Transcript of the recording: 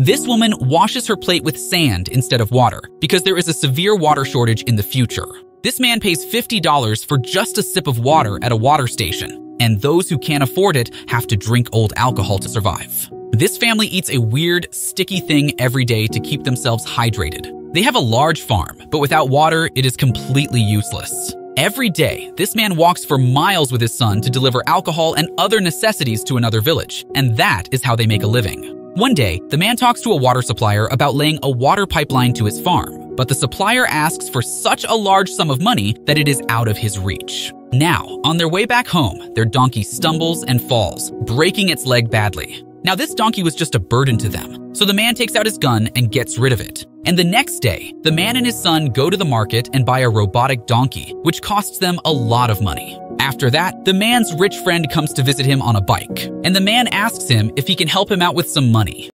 This woman washes her plate with sand instead of water because there is a severe water shortage in the future. This man pays $50 for just a sip of water at a water station, and those who can't afford it have to drink old alcohol to survive. This family eats a weird, sticky thing every day to keep themselves hydrated. They have a large farm, but without water, it is completely useless. Every day, this man walks for miles with his son to deliver alcohol and other necessities to another village, and that is how they make a living. One day, the man talks to a water supplier about laying a water pipeline to his farm, but the supplier asks for such a large sum of money that it is out of his reach. Now, on their way back home, their donkey stumbles and falls, breaking its leg badly. Now, this donkey was just a burden to them, so the man takes out his gun and gets rid of it. And the next day, the man and his son go to the market and buy a robotic donkey, which costs them a lot of money. After that, the man's rich friend comes to visit him on a bike, and the man asks him if he can help him out with some money.